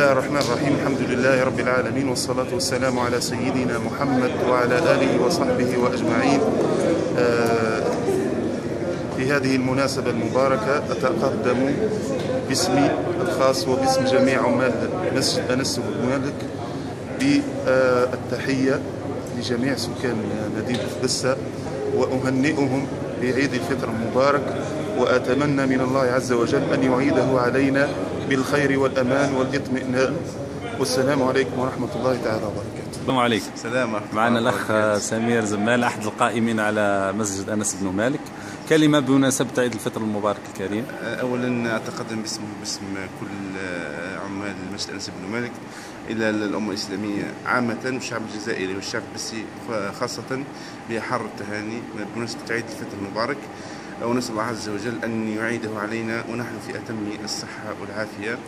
الله الرحمن الرحيم الحمد لله رب العالمين والصلاة والسلام على سيدنا محمد وعلى آله وصحبه وأجمعين في هذه المناسبة المباركة أتقدم باسمي الخاص وباسم جميع عمال مسجد أنس مالك بالتحية لجميع سكان مدينة بسة وأهنئهم بعيد الفطر المبارك. وأتمنى من الله عز وجل أن يعيده علينا بالخير والأمان والاطمئنان. والسلام عليكم ورحمة الله تعالى وبركاته. السلام عليكم. سلام ورحمة معنا الله الأخ. سمير زمال أحد القائمين على مسجد أنس بن مالك. كلمة بمناسبة عيد الفطر المبارك الكريم. اولا اتقدم باسم باسم كل عمال المسجد أنس بن مالك إلى الأمة الإسلامية عامة والشعب الجزائري والشعب البسي خاصة بحر التهاني. بمناسبة عيد الفطر المبارك ونسال الله عز وجل أن يعيده علينا ونحن في أتم الصحة والعافية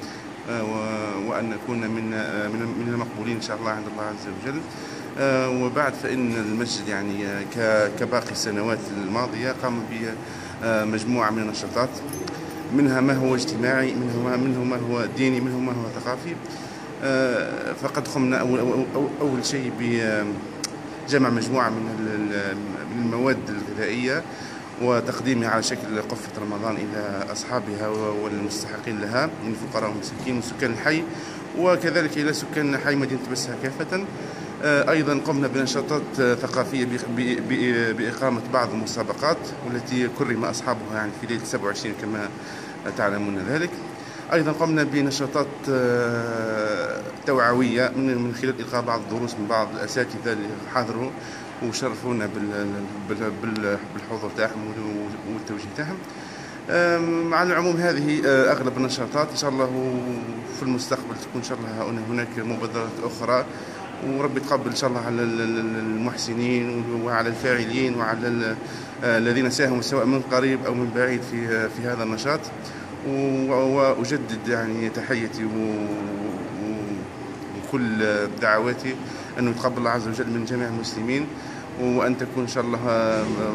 آه، و- وأن نكون من آه، من من المقبولين إن شاء الله عند الله عز وجل. آه، وبعد فإن المسجد يعني كباقي السنوات الماضية قام بمجموعة من النشاطات منها ما هو اجتماعي منه ما, منه ما هو ديني منه ما هو ثقافي. فقد قمنا أول, أول, أول- شيء بجمع مجموعة من المواد الغذائية. وتقديمها على شكل قفة رمضان إلى أصحابها والمستحقين لها من الفقراء والمساكين وسكان الحي وكذلك إلى سكان حي مدينة بسها كافة. آه، أيضا قمنا بنشاطات آه، ثقافية بإقامة بعض المسابقات والتي كرم أصحابها يعني في ليلة 27 كما تعلمون ذلك. أيضا قمنا بنشاطات آه، توعوية من من خلال إلقاء بعض الدروس من بعض الأساتذة اللي حضروا وشرفونا بال- بال- بال- بالحضور تاعهم والتوجيه تاعهم. على العموم هذه آه، أغلب النشاطات إن شاء الله في المستقبل تكون إن شاء الله هنا- هناك مبادرات أخرى. وربي يتقبل إن شاء الله على ال- ال- المحسنين وعلى الفاعلين وعلى آه، الذين ساهموا سواء من قريب أو من بعيد في آه، في هذا النشاط. وأجدد يعني تحيتي وكل دعواتي انه يتقبل الله عز وجل من جميع المسلمين وأن تكون إن شاء الله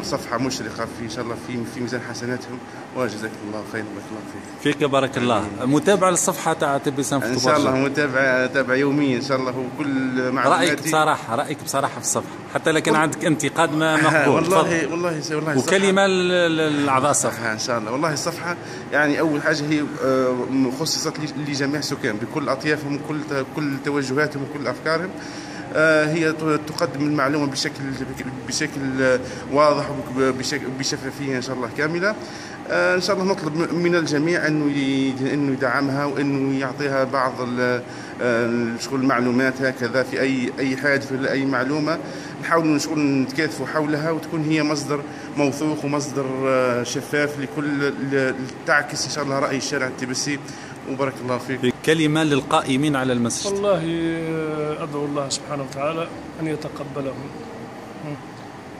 صفحة مشرقة في إن شاء الله في في ميزان حسناتهم. وجزاكم الله خيرا بارك الله فيك. فيك بارك الله. متابع للصفحة تاع تبسام في شاء الله الله متابع تابع يوميا إن شاء الله وكل معلوماتي. رأيك بصراحة رأيك بصراحة في الصفحة. حتى لكن عندك انتقاد ما مقبول. والله. والله والله وكلمة لأعضاء الصفحة الصفحة إن شاء الله. والله الصفحة يعني أول حاجة هي آه، خصصت لجميع السكان بكل أطيافهم كل كل توجهاتهم وكل أفكارهم. آه، هي ت- تقدم المعلومة بشكل بشكل آه، واضح وبشكل بشفافية إن شاء الله كاملة. آه، إن شاء الله نطلب من الجميع إنه ي- إنه يدعمها وإنه يعطيها بعض آه، شغل المعلومات هكذا في أي أي حادث ولا أي معلومة. نحاول شغل نتكاتفوا حولها وتكون هي مصدر موثوق ومصدر آه، شفاف لكل تعكس إن شاء الله رأي الشارع التبسي وبارك الله فيك. في كلمة للقائمين على المسجد. والله آه، أدعو الله سبحانه وتعالى أن يتقبلهم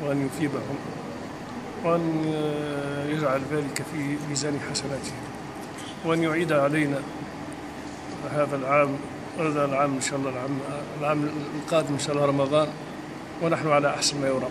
وأن يثيبهم وأن آه، يجعل ذلك في ميزان حسناتهم وأن يعيد علينا هذا العام هذا العام إن شاء الله العام العام القادم إن شاء الله رمضان ونحن على أحسن ما يرام.